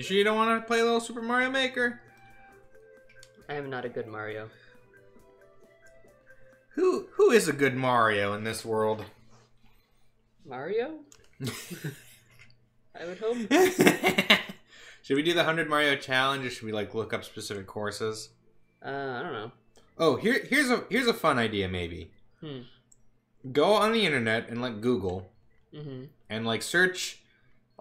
You sure you don't want to play a little Super Mario Maker? I am not a good Mario. Who who is a good Mario in this world? Mario? I would hope. should we do the 100 Mario challenge or should we like look up specific courses? Uh, I don't know. Oh, here here's a here's a fun idea maybe. Hmm. Go on the internet and like Google Mm-hmm. and like search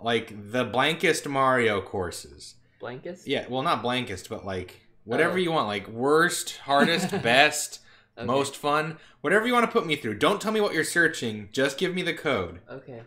like the blankest Mario courses. Blankest? Yeah, well not blankest, but like whatever Oh. you want, like worst, hardest, best, Okay. most fun, whatever you want to put me through. Don't tell me what you're searching, just give me the code. Okay.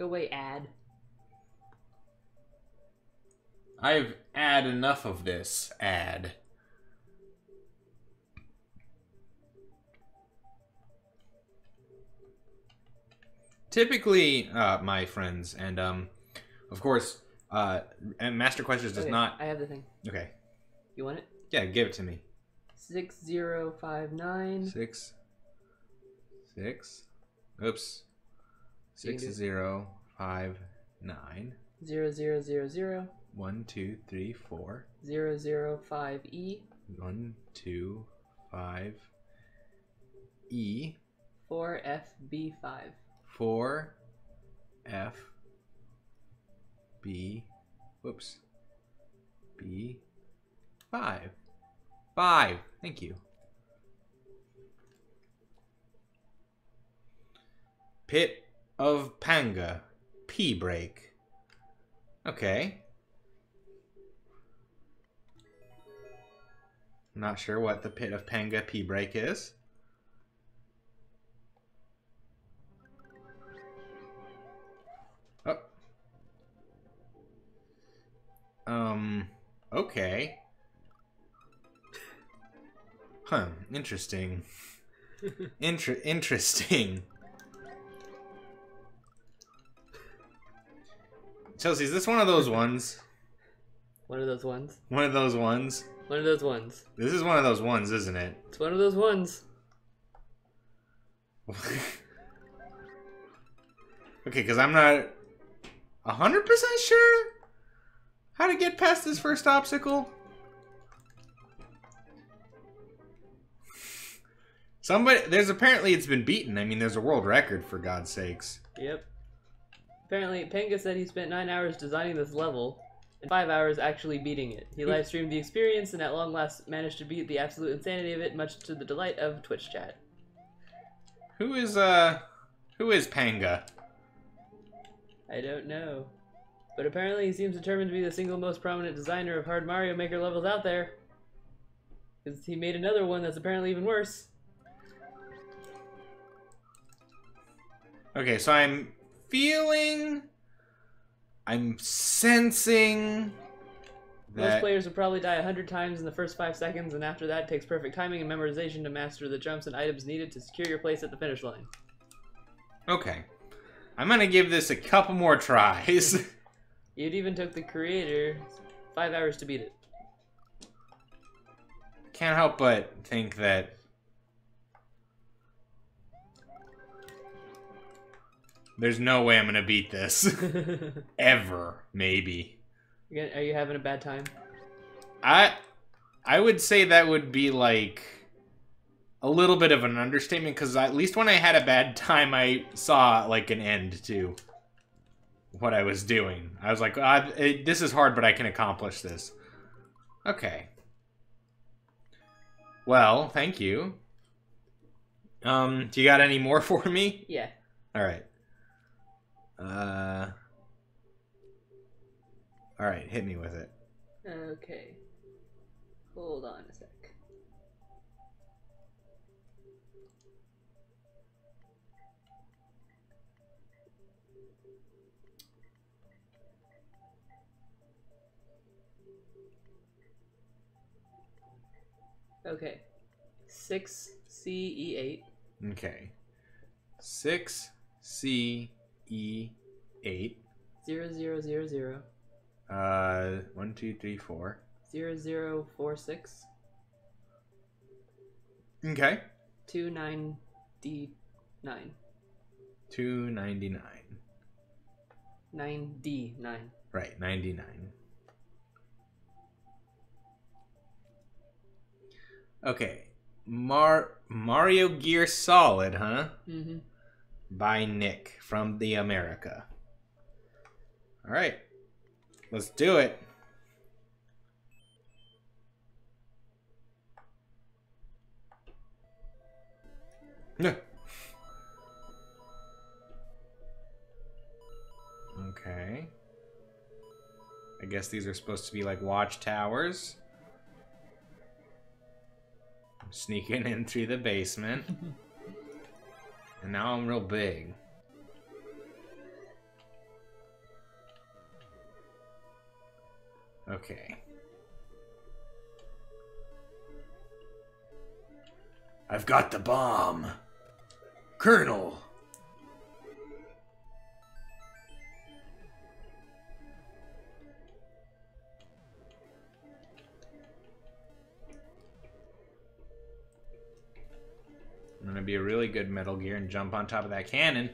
Go away, ad. I've had enough of this ad. Typically, uh, my friends, and um, of course, uh, Master Questers does Okay, not. I have the thing. Okay, You want it? yeah, give it to me. Six zero five nine. Six, six, oops, six zero five nine. Zero zero zero zero. One two three four. Zero zero five E. One two five E. Four F B five. four F B whoops. B five. Five. Thank you. Pit of Panga P break okay not sure what the Pit of Panga P break is Oh. Um. Okay. Huh. Interesting. Inter- interesting. Chelsea, is this one of those ones? One of those ones. One of those ones? One of those ones. This is one of those ones, isn't it? It's one of those ones. okay, because I'm not a hundred percent sure how to get past this first obstacle. Somebody, there's apparently it's been beaten. I mean, there's a world record for God's sakes. Yep. Apparently, Panga said he spent nine hours designing this level and five hours actually beating it. He live streamed the experience and at long last managed to beat the absolute insanity of it, much to the delight of Twitch chat. Who is uh, who is Panga? I don't know. But apparently he seems determined to be the single most prominent designer of hard Mario Maker levels out there. Because he made another one that's apparently even worse. Okay, so I'm feeling, I'm sensing Most that. players will probably die a hundred times in the first five seconds, and after that it takes perfect timing and memorization to master the jumps and items needed to secure your place at the finish line. Okay, I'm gonna give this a couple more tries. It even took the creator five hours to beat it. Can't help but think that there's no way I'm gonna beat this ever. Maybe gonna- Are you having a bad time? I I would say that would be like a little bit of an understatement because at least when I had a bad time, I saw like an end to what I was doing. I was like, ah, it, this is hard, but I can accomplish this. Okay. Well, thank you. Um, do you got any more for me? Yeah. All right. Uh. All right, hit me with it. Okay. Hold on a sec. Okay. Six C E eight. Okay. Six C E eight. Zero zero zero zero. Uh, one, two, three, four. Zero zero four six. Okay. Two nine D nine. Two ninety nine. Nine D nine. Right, ninety nine. Okay. Mar Mario Gear Solid, huh? Mm-hmm. By Nick from the America. All right. Let's do it. Yeah. Okay. I guess these are supposed to be like watchtowers. Sneaking in through the basement. and now I'm real big. Okay. I've got the bomb. Colonel. I'm gonna be a really good Metal Gear and jump on top of that cannon.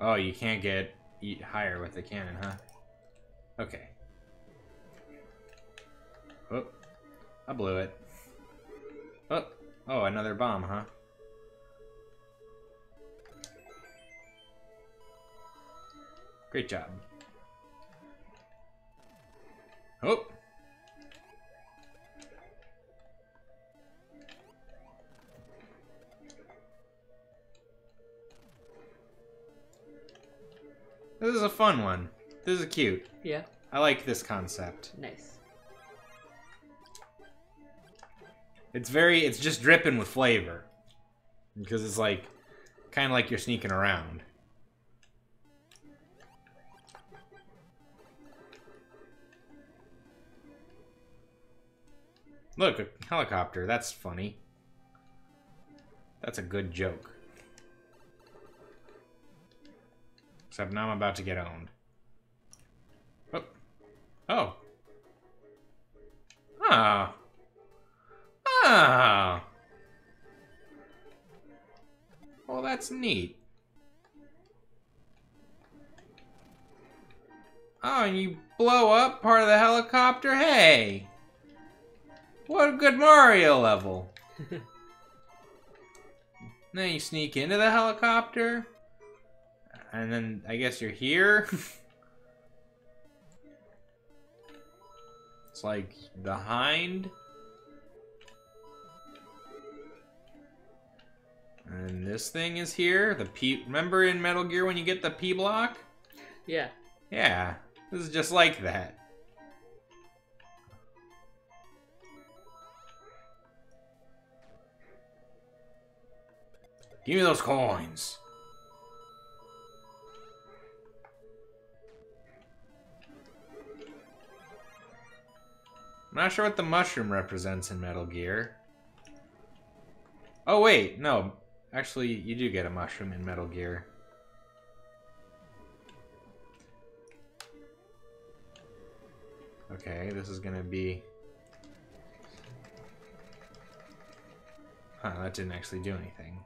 Oh, you can't get higher with the cannon, huh? Okay. Oh, I blew it. Oh, oh, another bomb, huh? Great job. Oh. Is a fun one. This is cute. Yeah. I like this concept. Nice. It's very, it's just dripping with flavor. Because it's like, kind of like you're sneaking around. Look, a helicopter. That's funny. That's a good joke. Except now I'm about to get owned. Oh. Oh. Ah. Ah. Well, that's neat. Oh, and you blow up part of the helicopter? Hey! What a good Mario level. then you sneak into the helicopter. And then I guess you're here. it's like behind. And this thing is here. The P. Remember in Metal Gear when you get the P block? Yeah. Yeah, this is just like that. Give me those coins. I'm not sure what the mushroom represents in Metal Gear. Oh wait, no. Actually, you do get a mushroom in Metal Gear. Okay, this is gonna be... Huh, that didn't actually do anything.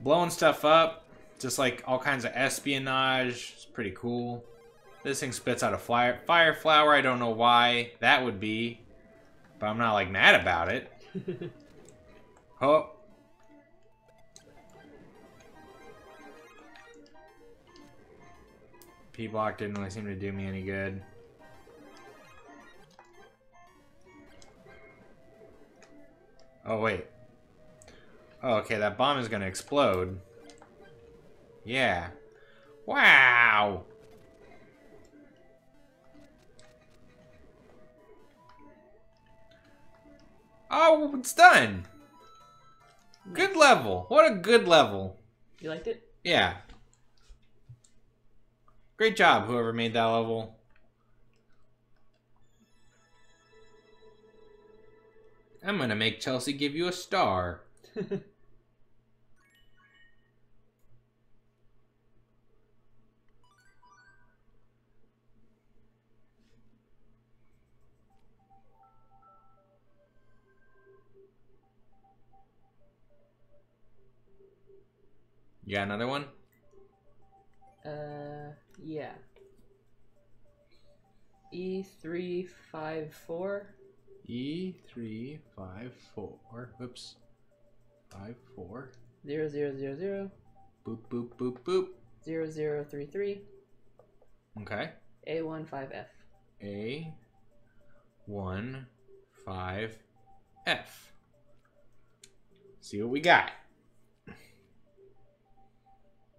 Blowing stuff up, just like all kinds of espionage. It's pretty cool. This thing spits out a fire, fire flower. I don't know why that would be, but I'm not like mad about it. oh. P-block didn't really seem to do me any good. Oh, wait. Oh, okay, that bomb is gonna explode. Yeah. Wow! Oh, it's done! Good level. What a good level. You liked it? Yeah. Great job, whoever made that level. I'm gonna make Chelsea give you a star. You got another one? uh, yeah. E three five four. E three five four. Whoops. Five four. Zero zero zero zero Boop boop boop boop. zero zero three three Okay. A one five F. A one five F. See what we got.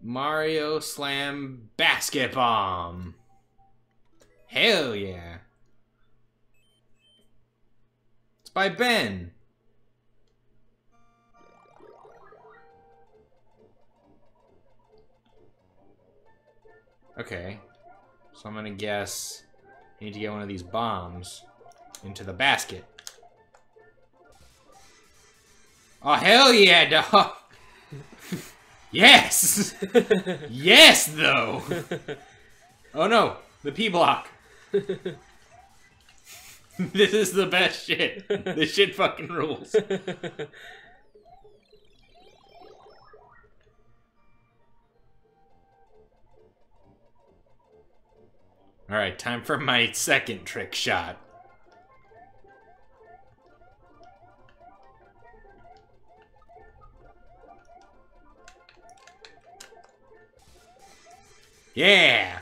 Mario Slam Basket Bomb. Hell yeah. It's by Ben. Okay. So I'm gonna guess I need to get one of these bombs into the basket. Oh hell yeah, dog! Yes! yes, though! Oh no, the P block. this is the best shit. This shit fucking rules. Alright, time for my second trick shot. Yeah!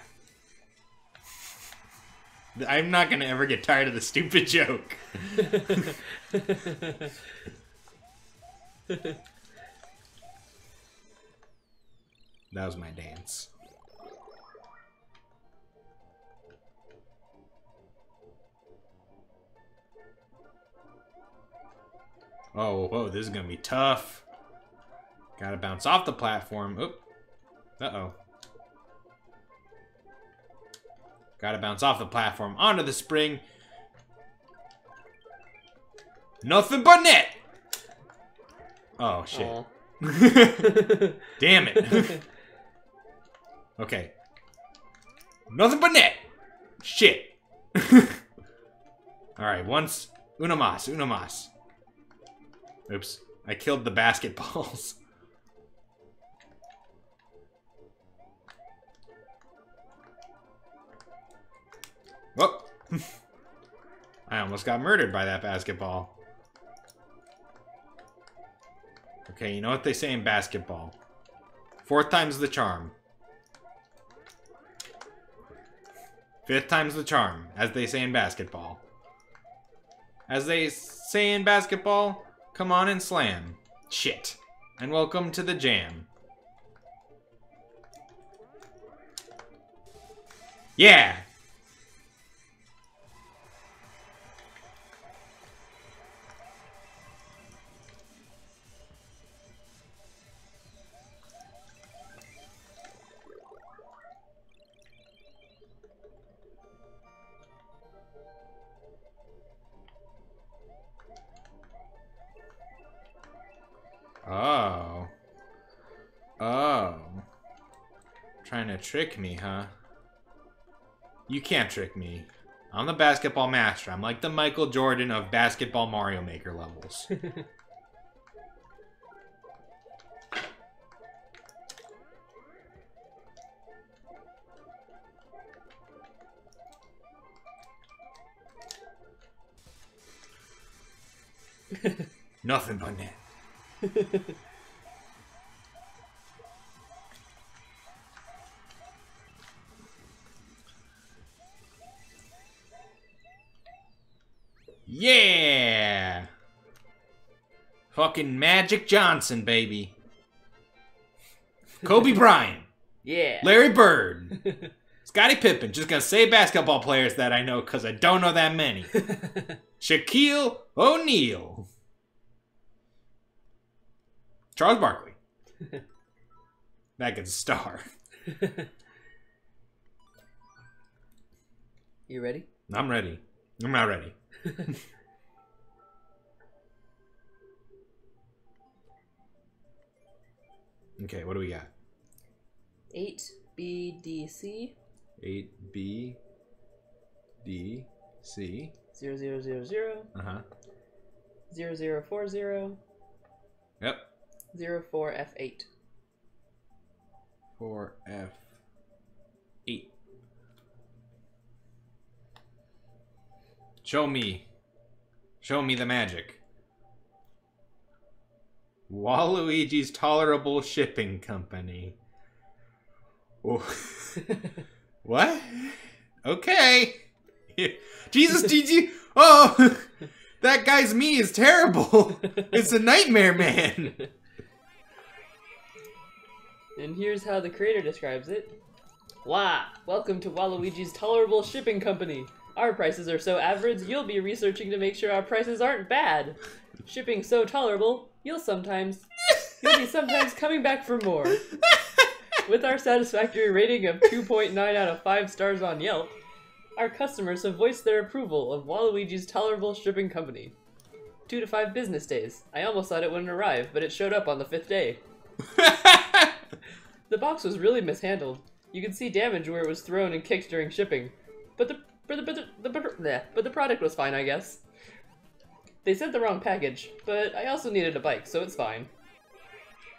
I'm not gonna ever get tired of the stupid joke. That was my dance. Oh, whoa, this is gonna be tough. Gotta bounce off the platform. Oop. Uh-oh. Gotta bounce off the platform onto the spring. Nothing but net! Oh, shit. Damn it. okay. Nothing but net! Shit. Alright, once. Uno mas, uno mas. Oops. I killed the basketballs. Whoop. I almost got murdered by that basketball. Okay, you know what they say in basketball. Fourth time's the charm. Fifth time's the charm, as they say in basketball. As they say in basketball, come on and slam. Shit. And welcome to the jam. Yeah! Oh. Trying to trick me, huh? You can't trick me. I'm the basketball master. I'm like the Michael Jordan of basketball Mario Maker levels. Nothing but net. Yeah! Fucking Magic Johnson, baby. Kobe Bryant. yeah. Larry Bird. Scottie Pippen. Just gonna say basketball players that I know because I don't know that many. Shaquille O'Neal. Charles Barkley. That gets a star. You ready? I'm ready. I'm not ready. Okay, what do we got? 8 BDC 8B D C. 0000 Uh huh. 0040 Yep. 04F8. 4F Show me. Show me the magic. Waluigi's Tolerable Shipping Company. Oh. what? Okay. Jesus, did you? Oh, that guy's me is terrible. It's a nightmare man. And here's how the creator describes it. Wah! Welcome to Waluigi's Tolerable Shipping Company. Our prices are so average, you'll be researching to make sure our prices aren't bad. Shipping so tolerable, you'll sometimes you'll be sometimes coming back for more. With our satisfactory rating of 2.9 out of 5 stars on Yelp, our customers have voiced their approval of Waluigi's Tolerable Shipping Company. Two to five business days. I almost thought it wouldn't arrive, but it showed up on the fifth day. The box was really mishandled. You could see damage where it was thrown and kicked during shipping. But the but the but the, but the, but the product was fine, I guess. They sent the wrong package, but I also needed a bike, so it's fine.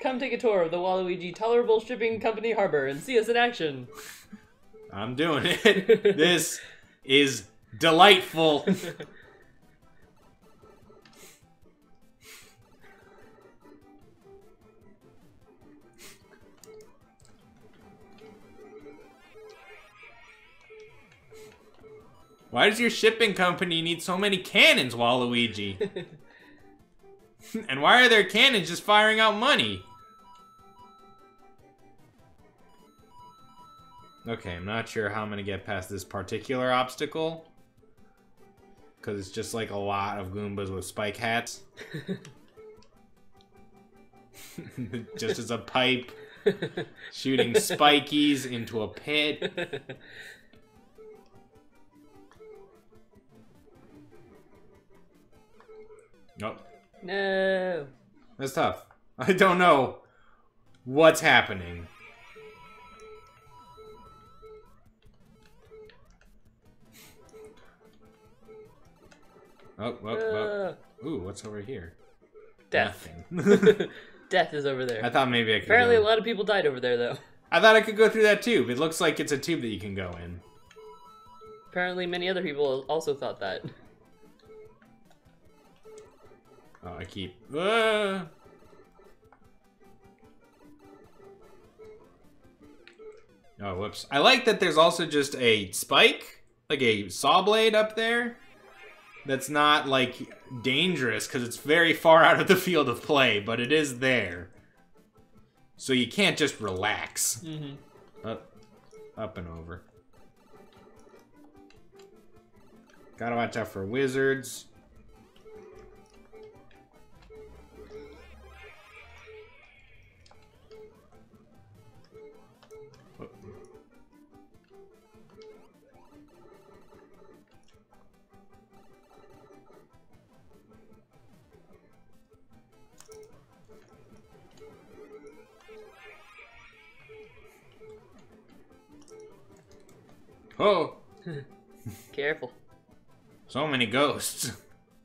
Come take a tour of the Waluigi Tolerable Shipping Company Harbor and see us in action. I'm doing it. This is delightful. Why does your shipping company need so many cannons, Waluigi? and why are their cannons just firing out money? Okay, I'm not sure how I'm gonna get past this particular obstacle. Because it's just like a lot of Goombas with spike hats. just as a pipe shooting spikies into a pit. Nope. no. That's tough. I don't know what's happening. Oh, oh, oh. Uh, Ooh, what's over here? death. Death is over there. I thought maybe I could. Apparently, a lot of people died over there, though. I thought I could go through that tube. It looks like it's a tube that you can go in. Apparently, many other people also thought that. Oh, I keep. Uh... Oh, whoops. I like that there's also just a spike, like a saw blade up there. That's not, like, dangerous, because it's very far out of the field of play, but it is there. So you can't just relax. Mm-hmm. Up, up and over. Gotta watch out for wizards. Oh, Careful. so many ghosts.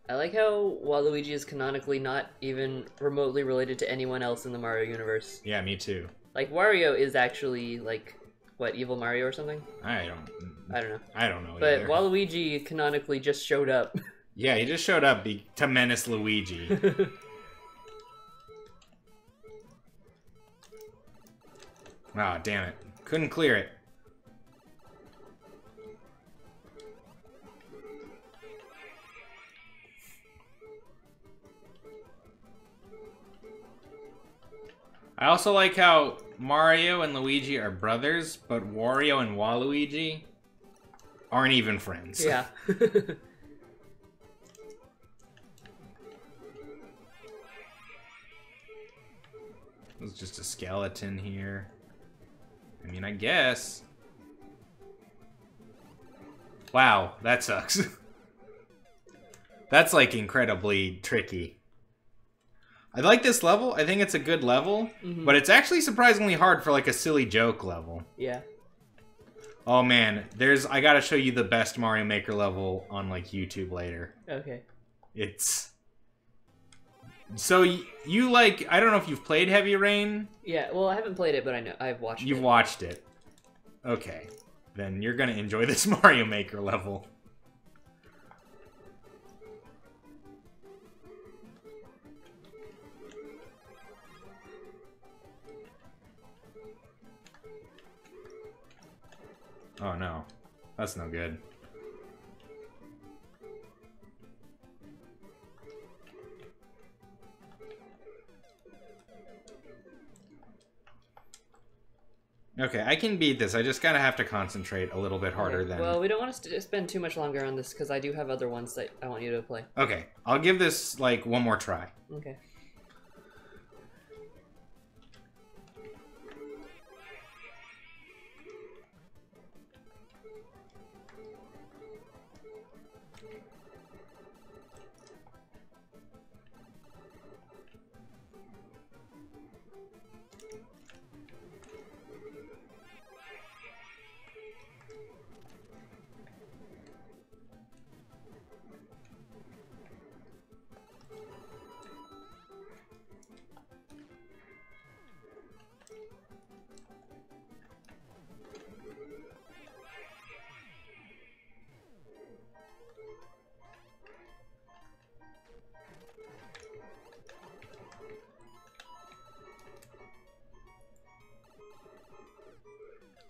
I like how Waluigi is canonically not even remotely related to anyone else in the Mario universe. yeah, me too. Like Wario is actually like what evil Mario or something. I don't. I don't know. I don't know. But either. Waluigi canonically just showed up. yeah, he just showed up be- to menace Luigi. Ah, damn it! Couldn't clear it. I also like how Mario and Luigi are brothers, but Wario and Waluigi aren't even friends. yeah. There's just a skeleton here. I mean, I guess. Wow, that sucks. That's like incredibly tricky. I like this level. I think it's a good level, Mhm. but it's actually surprisingly hard for like a silly joke level. Yeah. Oh man, there's I got to show you the best Mario Maker level on like YouTube later. Okay. It's So y- you like I don't know if you've played Heavy Rain. Yeah. Well, I haven't played it, but I know I've watched it. You've it. watched it. Okay. Then you're going to enjoy this Mario Maker level. Oh no. That's no good. Okay, I can beat this. I just gotta have to concentrate a little bit harder Okay, than. Well, we don't want to spend too much longer on this because I do have other ones that I want you to play. Okay, I'll give this like one more try. Okay.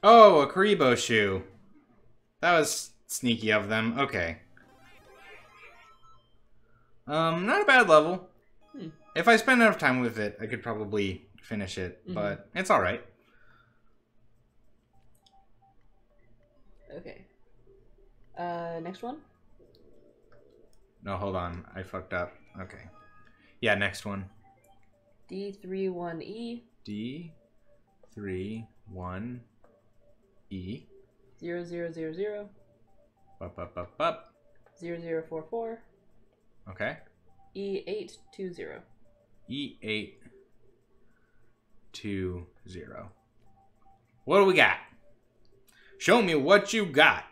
Oh, a Kuribo shoe. That was sneaky of them. Okay. Um, not a bad level. Hmm. If I spend enough time with it, I could probably finish it, Mhm. but it's alright. Okay. Uh, next one. No, hold on. I fucked up. Okay. Yeah, next one. D three one E D three one zero zero zero zero Up up up up. zero zero four four Okay. E eight two zero. E eight two zero. What do we got? Show me what you got.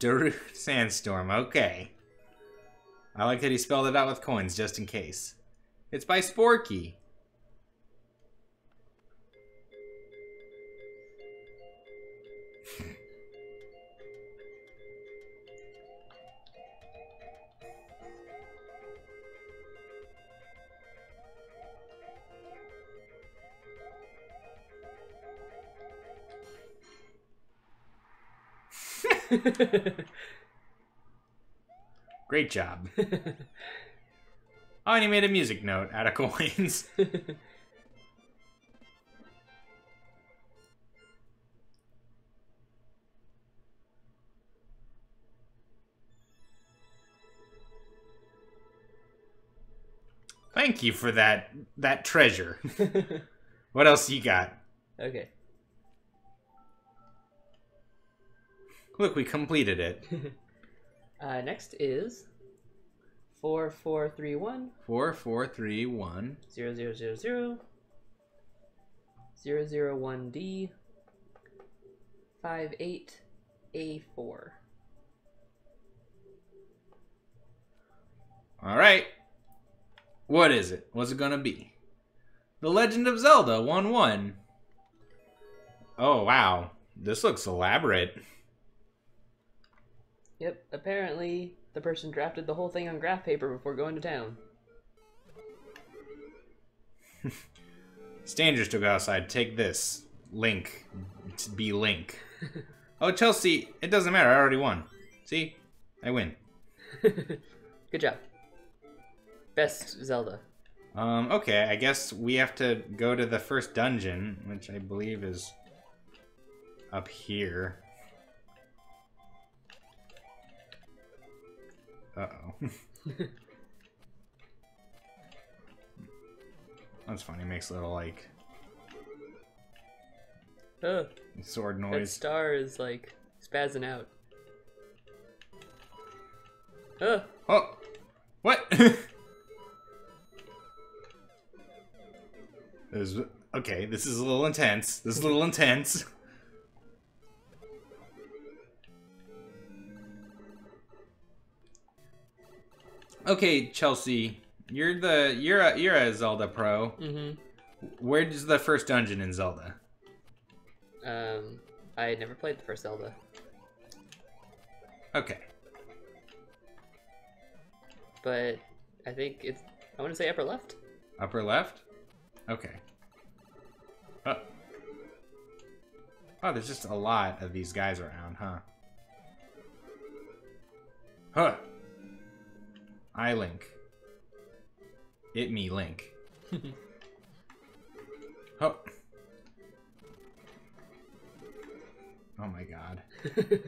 Darude Sandstorm. Okay. I like that he spelled it out with coins just in case. It's by Sporky. Great job. Oh, and he made a music note out of coins. Thank you for that that treasure. What else you got? okay. Look, we completed it. Uh, next is four four three one Four, four, three, one. zero zero zero zero zero zero one D five eight A four. All right. What is it? What's it gonna be? The Legend of Zelda 1 1. Oh, wow. This looks elaborate. Yep. Apparently, the person drafted the whole thing on graph paper before going to town. It's dangerous to go outside. Take this. Link. Be Link. oh, Chelsea, it doesn't matter. I already won. See? I win. Good job. Best Zelda. Um, okay, I guess we have to go to the first dungeon, which I believe is up here. Uh-oh. That's funny. it makes little, like... Sword noise. That star is, like, spazzing out. Oh. Oh. What? this, okay, this is a little intense. This is a little intense. Okay, Chelsea, you're the you're a you're a Zelda pro. mm-hmm. Where's the first dungeon in Zelda? Um, I never played the first Zelda. Okay. but I think it's. I want to say upper left. Upper left? Okay. Oh. Oh, there's just a lot of these guys around, huh? Huh. I Link. It me Link. oh. Oh my god.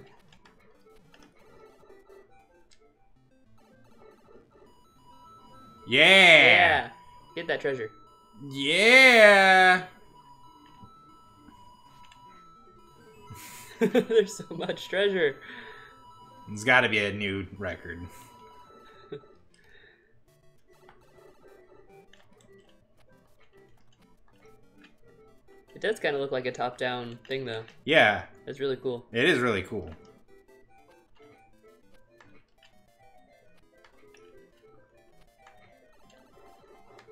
Yeah. Get that treasure. Yeah. There's so much treasure. There's got to be a new record. It does kind of look like a top-down thing, though. Yeah, That's really cool. it is really cool.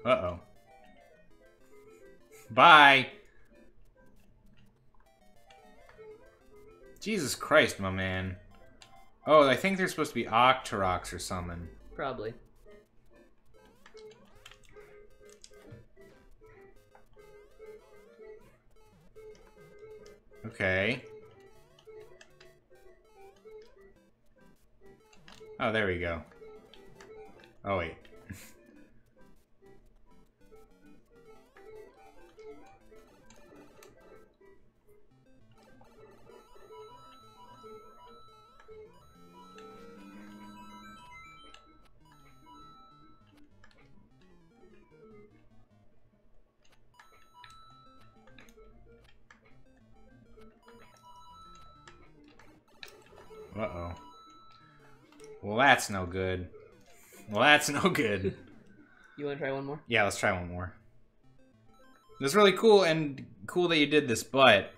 Uh-oh. Bye. Jesus Christ, my man. Oh, I think they're supposed to be Octoroks or something. Probably. Okay. Oh, there we go. Oh, wait. Uh-oh. Well, that's no good. Well, that's no good. You want to try one more? Yeah, let's try one more. It's really cool and cool that you did this, but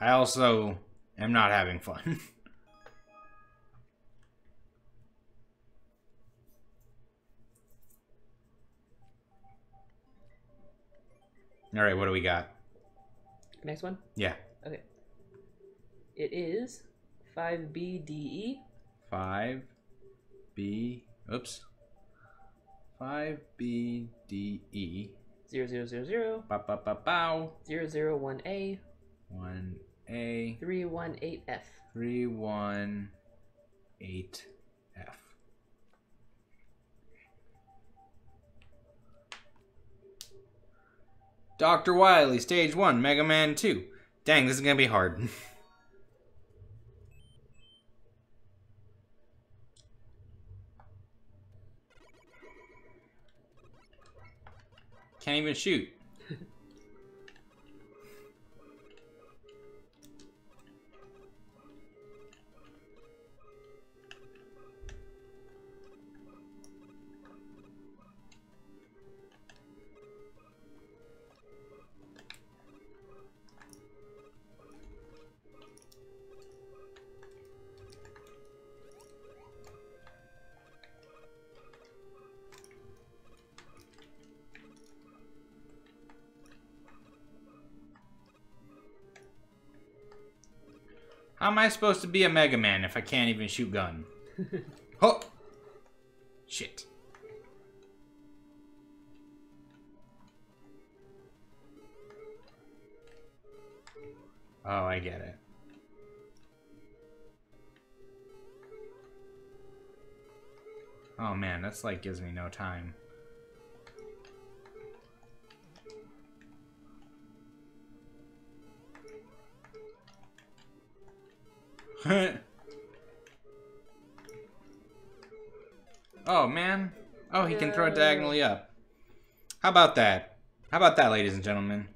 I also am not having fun. All right, what do we got? Next one. Yeah, Okay. It is 5BDE. 5 B oops. 5 B D E 0000 ba ba ba bow 001A 1 A 318F. 3 1 8 F. Dr. Wily, stage 1, Mega Man 2. Dang, this is gonna be hard. Can't even shoot. I supposed to be a Mega Man if I can't even shoot gun? oh! Shit. Oh, I get it. Oh man, that's like gives me no time. oh man. Oh, he can throw it diagonally up. How about that? How about that, ladies and gentlemen?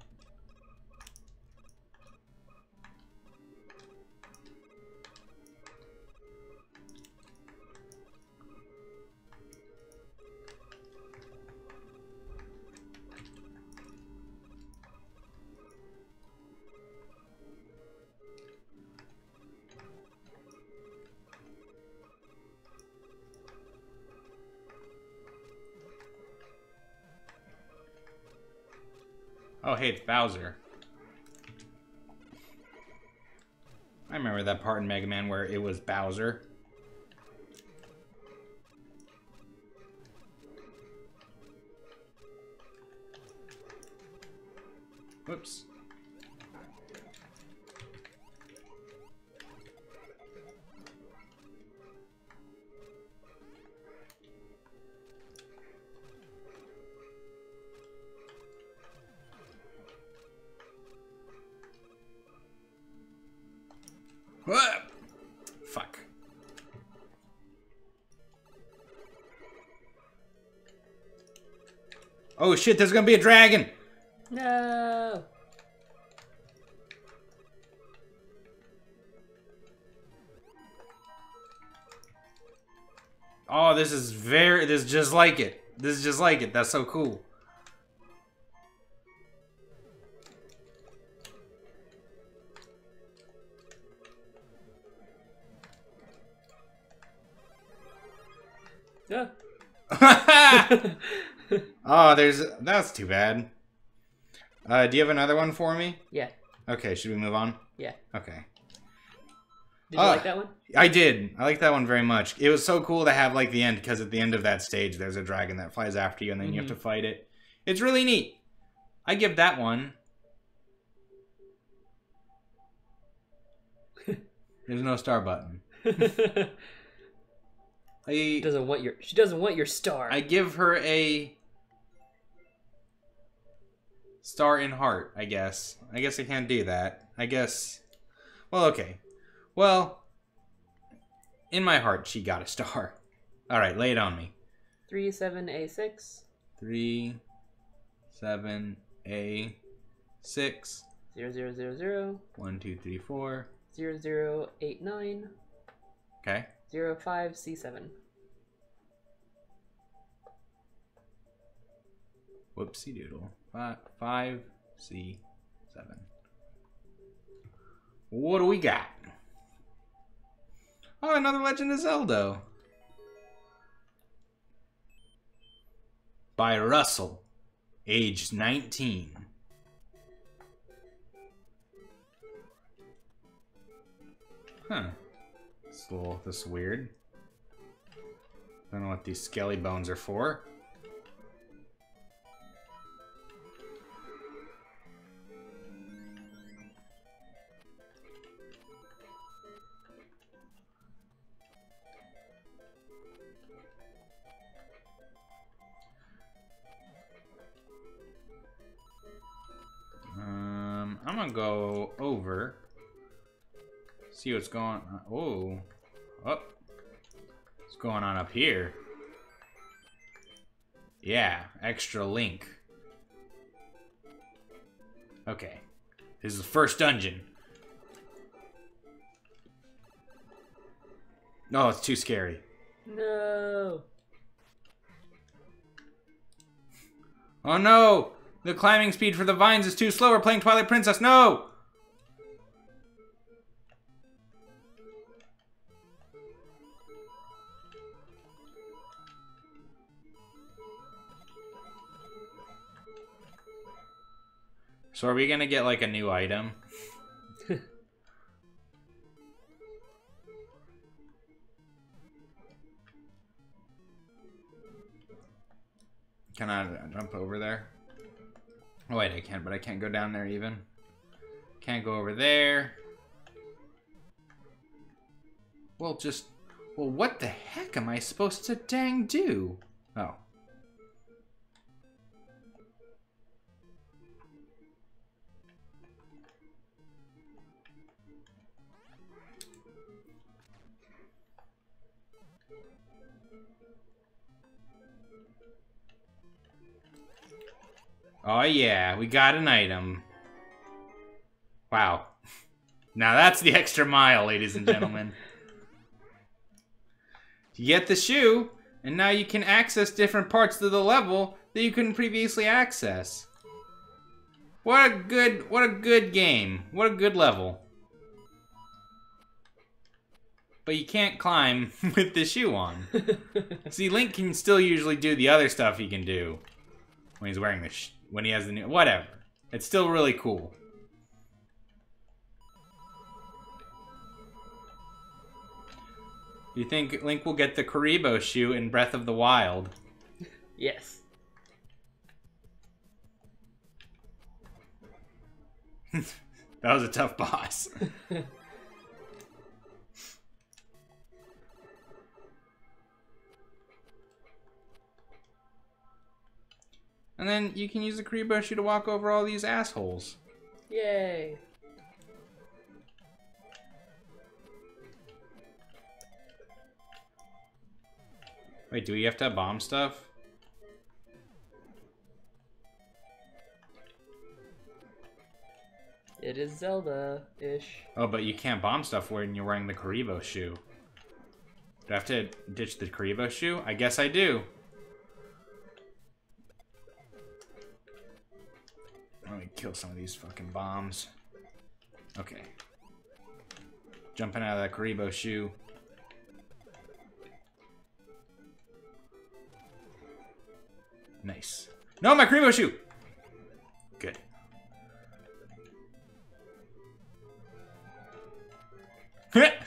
It's Bowser. I remember that part in Mega Man where it was Bowser. Whoops. Oh shit, there's gonna be a dragon! No. Oh, this is very, this is just like it. This is just like it. That's so cool. Yeah. oh, there's, that's too bad. Uh, do you have another one for me? yeah. Okay, should we move on? Yeah. Okay. Did you Ah. like that one? I did. I like that one very much. It was so cool to have like the end because at the end of that stage, there's a dragon that flies after you, and then you have to fight it. It's really neat. I give that one. There's no star button. I doesn't want your. She doesn't want your star. I give her a star in heart. I guess. I guess I can't do that. I guess. Well, okay. Well, in my heart, she got a star. All right, lay it on me. Three seven a six Three, seven, A, six, zero zero zero zero one, two, three, four. zero zero eight nine Okay. zero five c seven. Whoopsie doodle. Five, C, seven. What do we got? Oh, another Legend of Zelda. By Russell, age 19. Huh. This is a little, this is weird. Don't know what these skelly bones are for. Go over. See what's going on. Oh. Oh. What's going on up here? Yeah, extra link. Okay. This is the first dungeon. No, it's too scary. No. Oh no! The climbing speed for the vines is too slow. We're playing Twilight Princess. No! So are we gonna get like a new item? Can I jump over there? Oh wait, I can, but I can't go down there even. Can't go over there. Well, just... Well, what the heck am I supposed to dang do? Oh. Oh yeah, we got an item. Wow. Now that's the extra mile, ladies and gentlemen. you get the shoe, and now you can access different parts of the level that you couldn't previously access. What a good, what a good game. What a good level. But you can't climb with the shoe on. See, Link can still usually do the other stuff he can do when he's wearing the sh when he has the new whatever. It's still really cool. You think Link will get the Kuribo shoe in Breath of the Wild? Yes. That was a tough boss. and then you can use the Kuribo shoe to walk over all these assholes. Yay. Wait, do we have to have bomb stuff? It is Zelda-ish. Oh, but you can't bomb stuff when you're wearing the Kuribo shoe. Do I have to ditch the Kuribo shoe? I guess I do. Kill some of these fucking bombs. Okay. Jumping out of that Kuribo shoe. Nice. No, my Kuribo shoe! Good.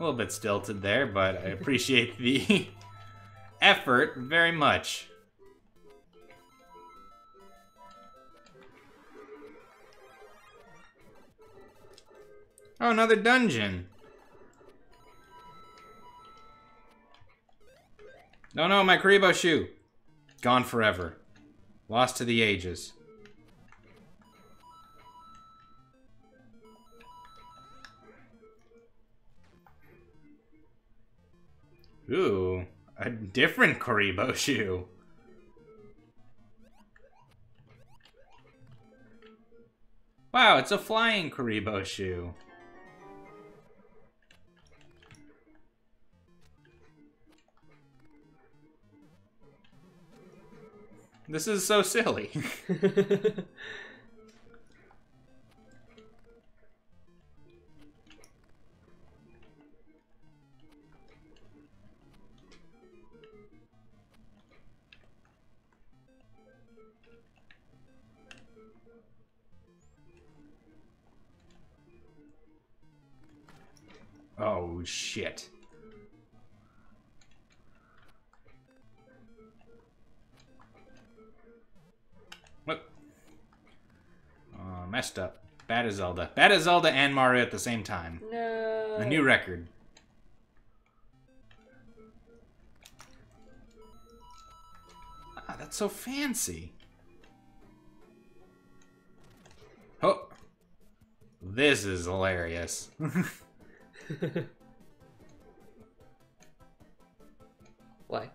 A little bit stilted there, but I appreciate the effort very much. Oh, another dungeon. No, no, my Kuribo shoe. Gone forever. Lost to the ages. Ooh, a different Kuribo shoe. Wow, it's a flying Kuribo shoe. This is so silly. oh, shit. Messed up. Bad as Zelda. Bad as Zelda and Mario at the same time. no. A new record. Ah, that's so fancy. Oh. This is hilarious. Why?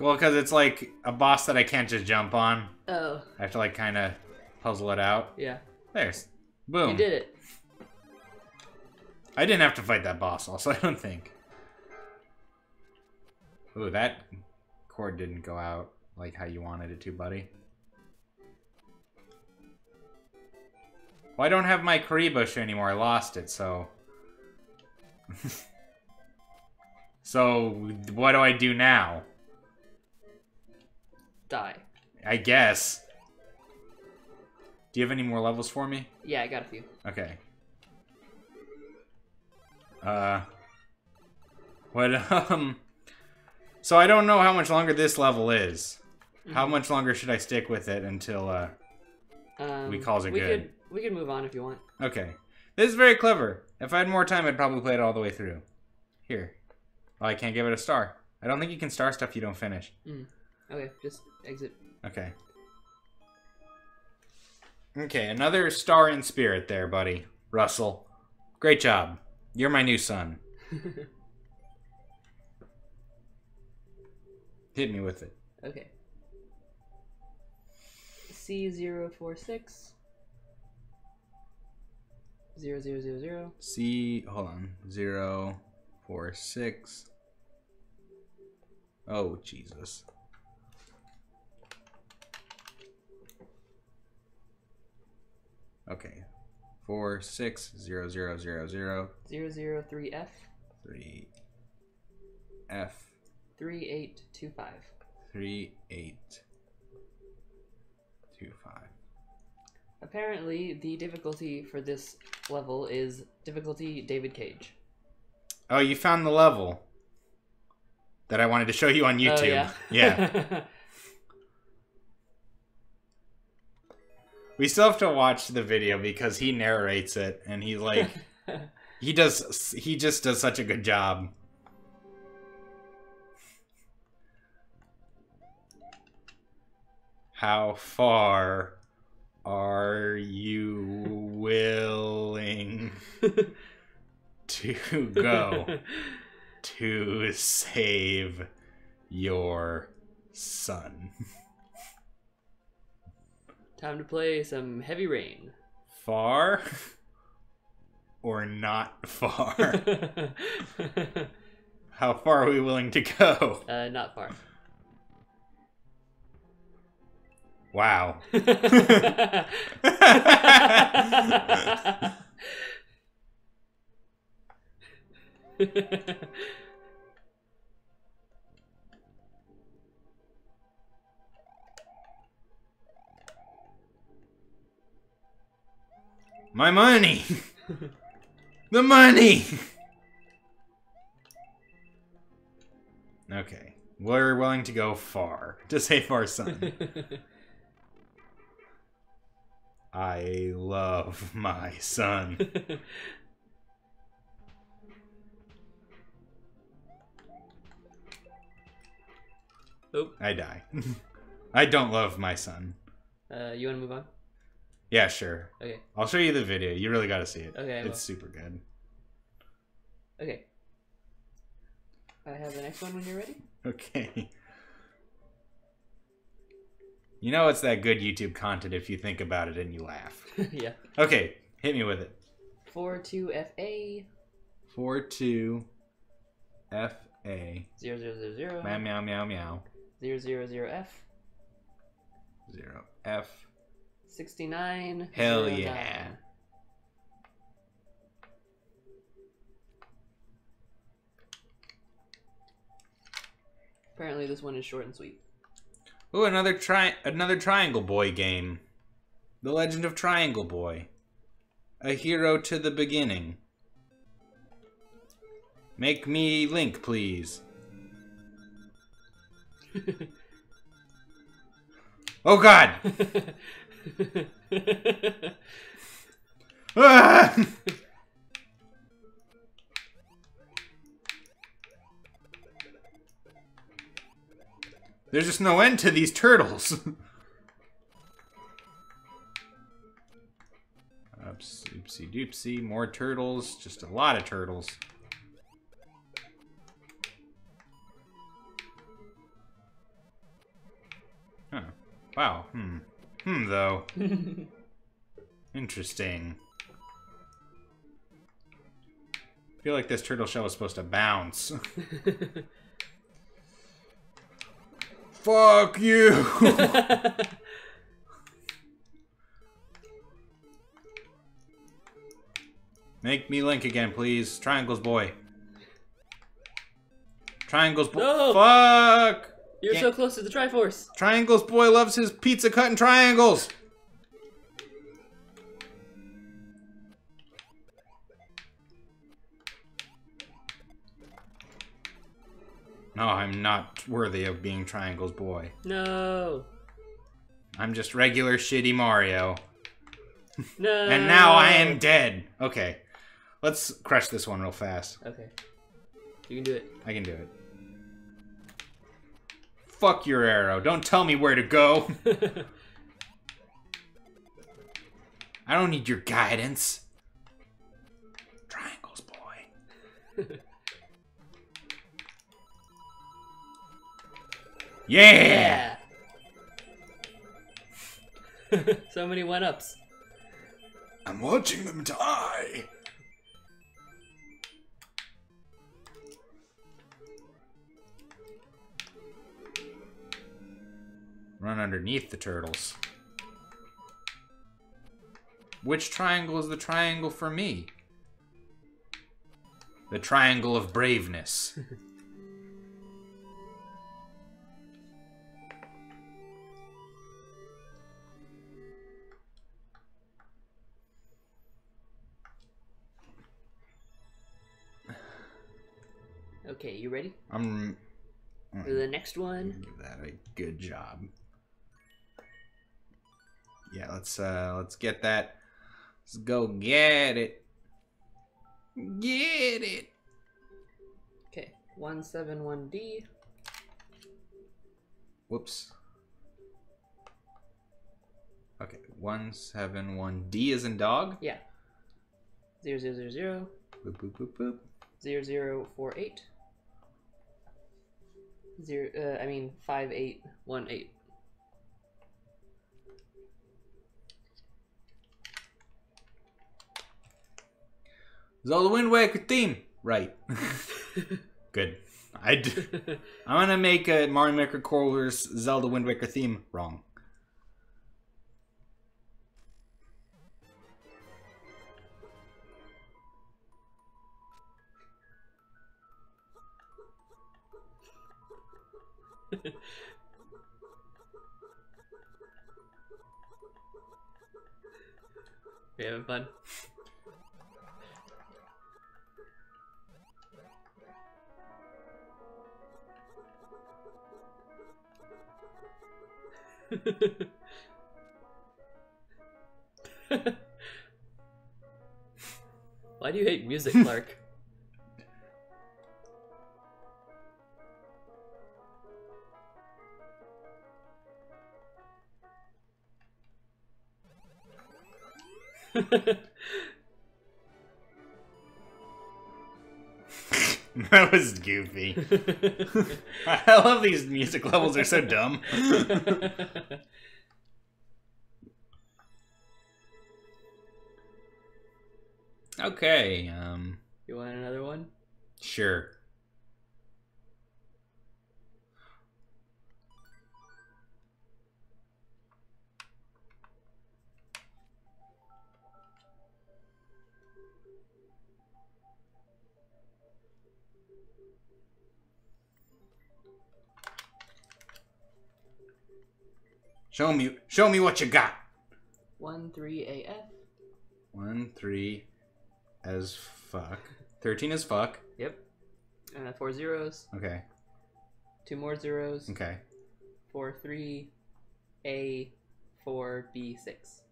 Well, because it's like a boss that I can't just jump on. Oh, I have to like kind of puzzle it out. yeah. There's. Boom. You did it. I didn't have to fight that boss also, I don't think. Ooh, that cord didn't go out like how you wanted it to, buddy. Well, I don't have my Kuribo shoe anymore. I lost it, so... so, what do I do now? Die. I guess. Do you have any more levels for me? Yeah, I got a few. Okay. Uh. What, um. So I don't know how much longer this level is. How Mhm. much longer should I stick with it until, uh. Um, We calls it we good. Could, we could move on if you want. Okay. This is very clever. If I had more time, I'd probably play it all the way through. Here. Oh, I can't give it a star. I don't think you can star stuff you don't finish. Okay, just exit. Okay. Okay, another star in spirit there, buddy. Russell. Great job. You're my new son. Hit me with it. okay. C046. Zero zero zero zero. C. Hold on. Zero, four, six. Oh, Jesus. Okay. Four, six, zero, zero, zero, zero, Zero zero three F. three, F, Three eight two five. three, eight, Two five. Apparently, the difficulty for this level is difficulty David Cage. Oh, you found the level that I wanted to show you on oh, YouTube. Oh, yeah. yeah. We still have to watch the video because he narrates it and he like he does he just does such a good job. How far are you willing to go to save your son? Time to play some Heavy Rain. Far or not far? How far are we willing to go? uh, not far. Wow. My money! the money! Okay. We're willing to go far to save our son. I love my son. Oop. I die. I don't love my son. Uh, you want to move on? Yeah, sure. Okay. I'll show you the video. You really got to see it. Okay, I will. It's super good. Okay. I have the next one when you're ready. Okay. You know it's that good YouTube content if you think about it and you laugh. yeah. Okay, hit me with it. Four two FA Four two F A zero zero zero zero meow meow meow meow zero zero zero F zero F. sixty nine. Hell yeah. Apparently, this one is short and sweet. Ooh, another tri another Triangle Boy game. The Legend of Triangle Boy. A hero to the beginning. Make me Link, please. oh God! There's just no end to these turtles. Oops, oopsie doopsie, more turtles, just a lot of turtles. Huh. Wow, hmm. Hmm, though. Interesting. I feel like this turtle shell is supposed to bounce. Fuck you! Make me Link again, please. Triangles boy. Triangles boy. No! Fuck! You're Can't- so close to the Triforce. Triangles boy loves his pizza cut in triangles. No, I'm not worthy of being Triangles boy. No. I'm just regular shitty Mario. No. And now I am dead. Okay. Let's crush this one real fast. Okay. You can do it. I can do it. Fuck your arrow. Don't tell me where to go. I don't need your guidance. Triangles, boy. Yeah! Yeah. so many one ups. I'm watching them die. Run underneath the turtles. Which triangle is the triangle for me? The triangle of braveness. okay, you ready? I'm. Mm, the next one. Give that a good job. Yeah, let's uh let's get that. Let's go get it. Get it. Okay, one seven one D. Whoops. Okay, one seven one D is in dog. Yeah. Zero zero zero zero Boop boop boop boop. zero zero four eight. Zero. Uh, I mean five eight one eight. Zelda Wind Waker theme. Right. Good. I d- I'm gonna make uh, a Mario Maker Color's Zelda Wind Waker theme wrong. We having fun? Why do you hate music, Clark? that was goofy. I love these music levels. They're so dumb. okay. Um. you want another one? Sure. Show me, show me what you got. One three AF. One, three, as fuck. Thirteen as fuck. Yep. And uh, four zeros. Okay. Two more zeros. Okay. Four three A four B six.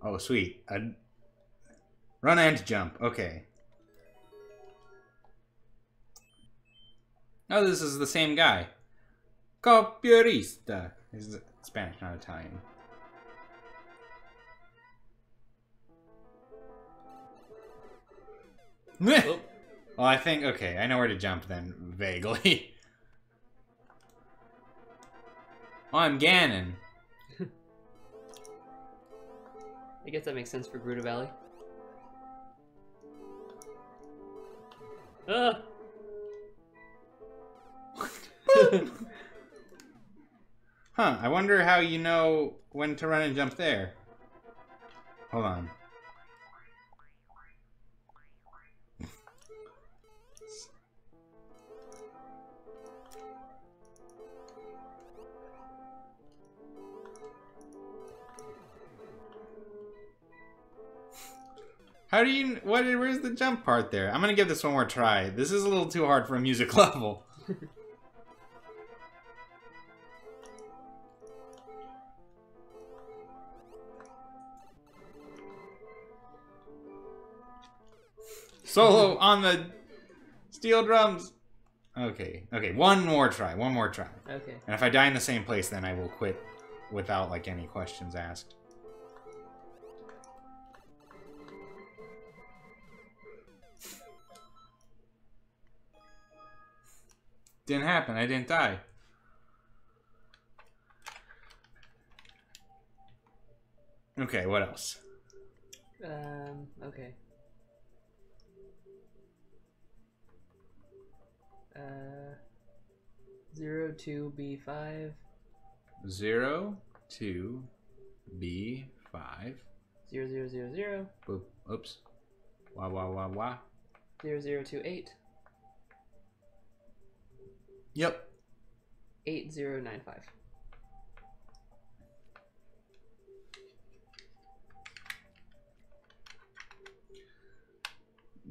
Oh, sweet. i Run and jump. Okay. Oh, this is the same guy. Copierista. He's Spanish, not Italian. Well, I think, okay, I know where to jump then, vaguely. oh, I'm Ganon. I guess that makes sense for Gerudo Valley. Huh, I wonder how you know when to run and jump there. Hold on. How do you what where's the jump part there? I'm gonna give this one more try. This is a little too hard for a music level. Solo on the steel drums. Okay, okay, one more try, one more try. Okay. And if I die in the same place, then I will quit without like any questions asked. Didn't happen. I didn't die. Okay, what else? Um, okay. Uh, zero two B five Zero, two, B, five. zero zero zero zero Boop. Oops. Wah wah wah wah. zero zero two eight Yep. 8095.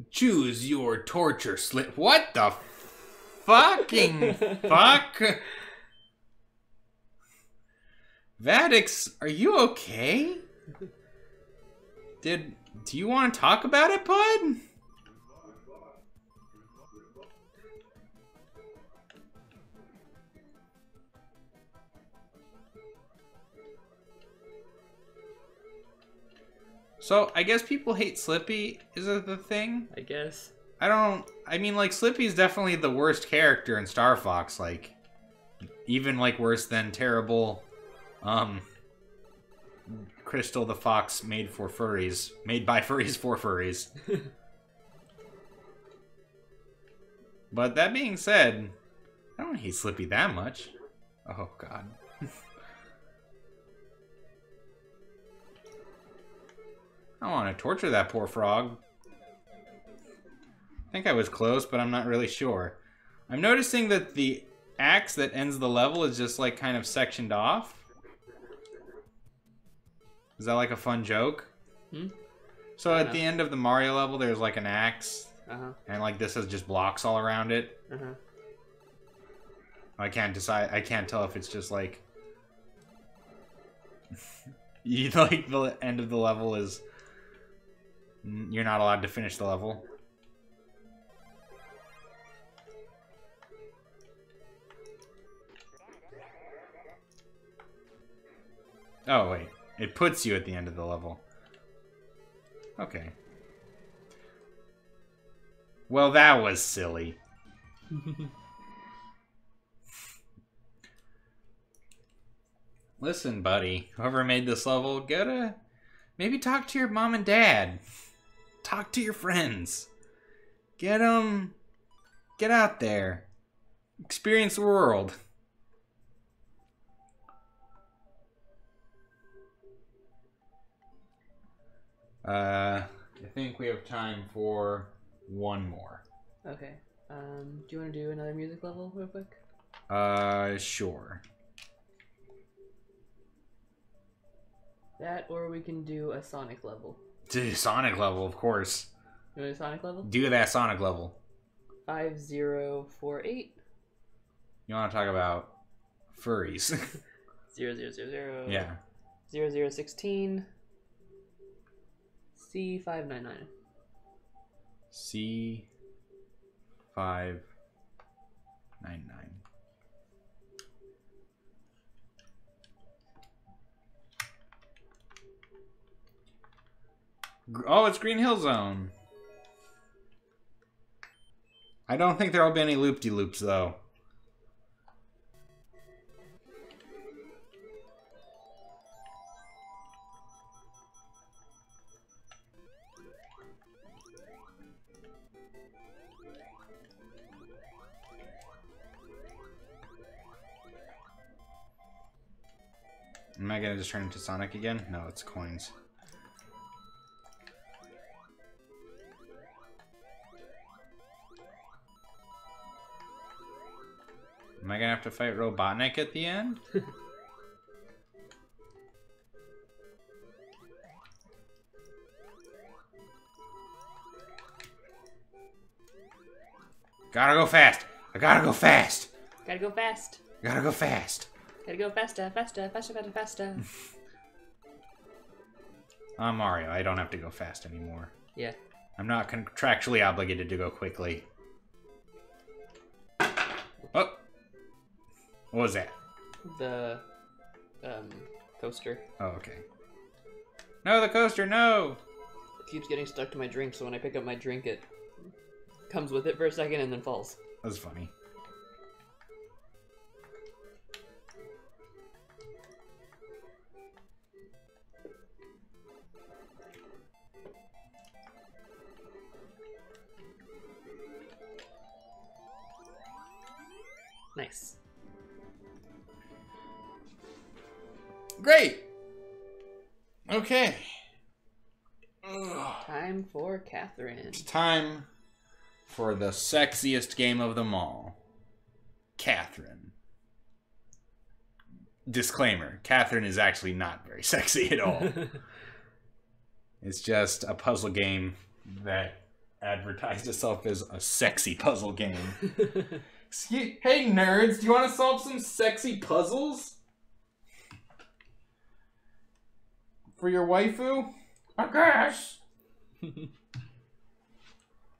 Choose your torture slip. What the fucking fuck? Vadix, are you okay? Did do you want to talk about it, bud? So I guess people hate Slippy. Is it the thing? I guess. I don't. I mean, like Slippy's definitely the worst character in Star Fox. Like, even like worse than terrible, um, Krystal the Fox made for furries, made by furries for furries. but that being said, I don't hate Slippy that much. Oh God. I don't want to torture that poor frog. I think I was close, but I'm not really sure. I'm noticing that the axe that ends the level is just like kind of sectioned off. Is that like a fun joke? Hmm? So at the end of the Mario level, there's like an axe, Uh huh. and like this has just blocks all around it. Uh huh. I can't decide. I can't tell if it's just like you like the end of the level is you're not allowed to finish the level. Oh wait, it puts you at the end of the level. Okay. Well, that was silly. Listen, buddy, whoever made this level, go to maybe talk to your mom and dad. Talk to your friends. Get them get out there. Experience the world. Uh, I think we have time for one more. Okay. Um, do you want to do another music level real quick? Uh, sure. That, or we can do a Sonic level. Do Sonic level, of course. You want a Sonic level? Do that Sonic level. 5048. You want to talk about furries? 0000. Yeah. 0016. C599. C599. Oh, it's Green Hill Zone. I don't think there will be any loop-de-loops though. Am I gonna just turn into Sonic again? No, it's coins. Am I gonna have to fight Robotnik at the end? gotta go fast! I gotta go fast! Gotta go fast. Gotta go fast! Gotta go faster, faster, faster, faster, faster. I'm Mario. I don't have to go fast anymore. yeah. I'm not contractually obligated to go quickly. What was that? The um coaster Oh, okay. No, the coaster, no! it keeps getting stuck to my drink, so when I pick up my drink, it comes with it for a second and then falls. That was funny. Nice. Great! Okay. Time for Catherine. It's time for the sexiest game of them all. Catherine. Disclaimer Catherine is actually not very sexy at all. It's just a puzzle game that advertised itself as a sexy puzzle game. Excuse- hey nerds, do you want to solve some sexy puzzles? For your waifu? I guess.